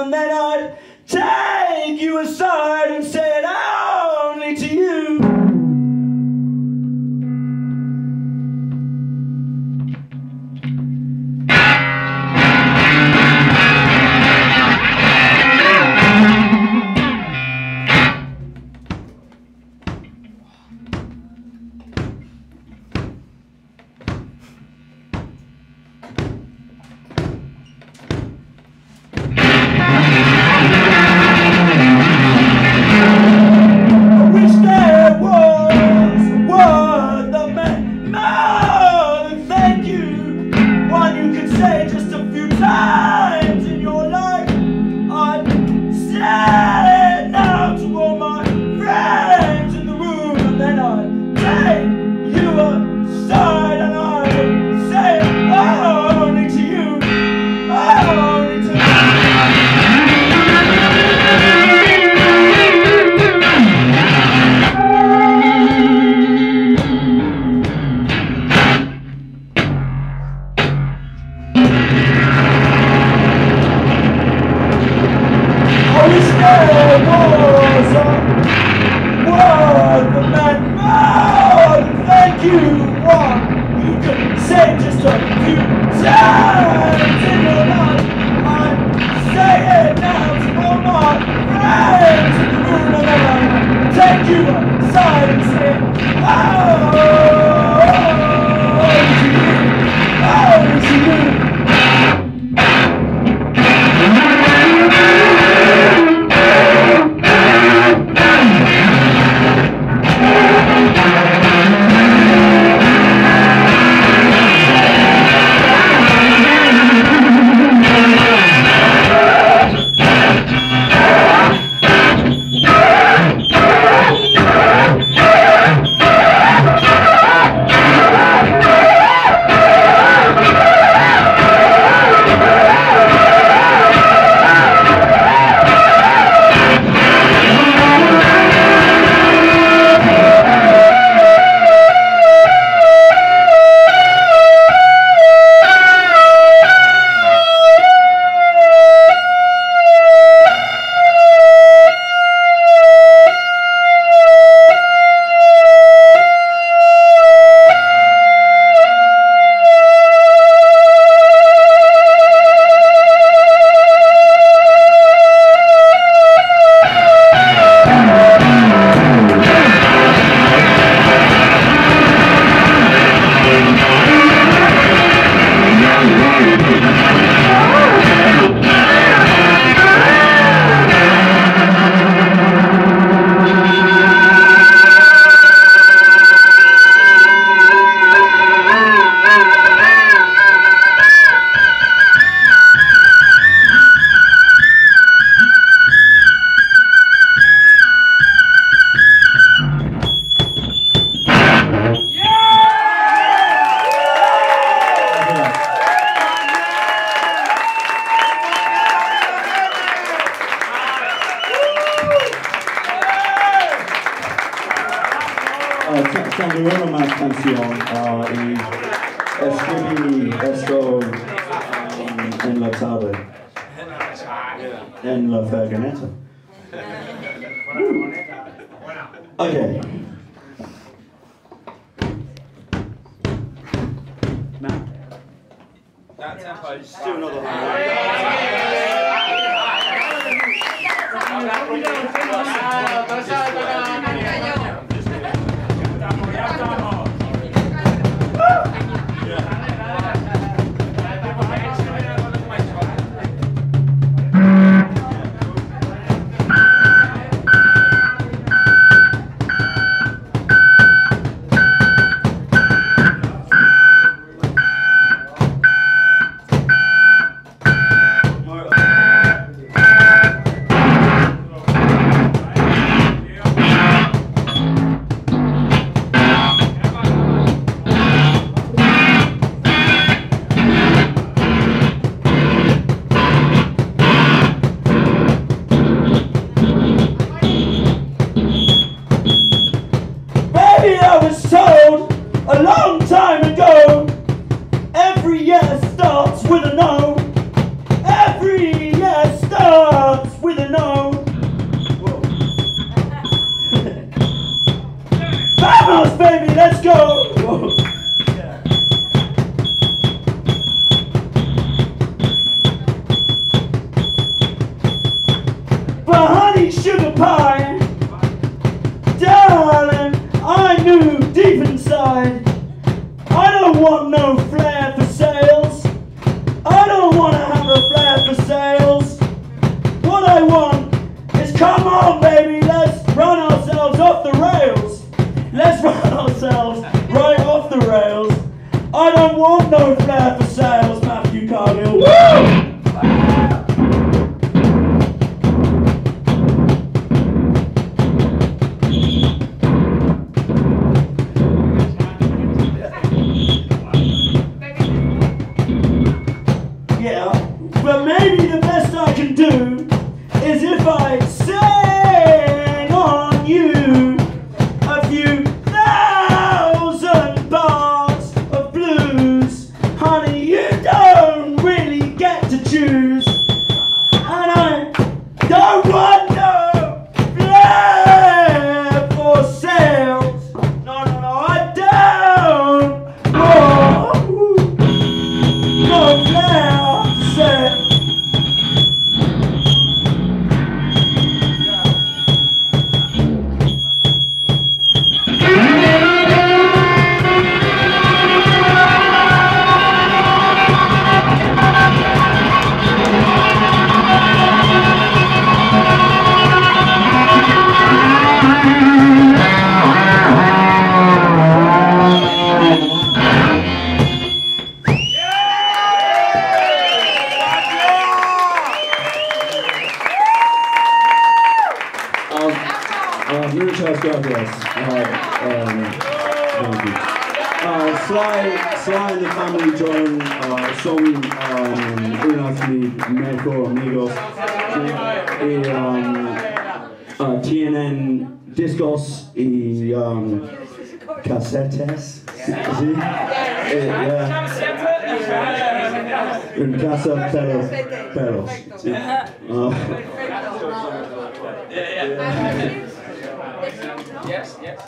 and then I'd take you aside and Ta- También más canción uh, y escribí esto um, en la tarde, en la furgoneta. Okay. Now, That tempo is do another one. A long time ago. Every yes starts with a no. Every yes starts with a no. Vamos, baby, let's go. Want no flair for sales. I don't want to have a flair for sales. What I want is come on, baby, let's run ourselves off the rails. Let's run ourselves right off the rails. I don't want no flair for sales, Sly, Sly and the family join uh, son um, unas mi mejor amigos y um, uh, tienen discos y um, casetes. ¿Sí? Eh, yeah. En casa, pero, pero. sí. Uh, Yes, yes.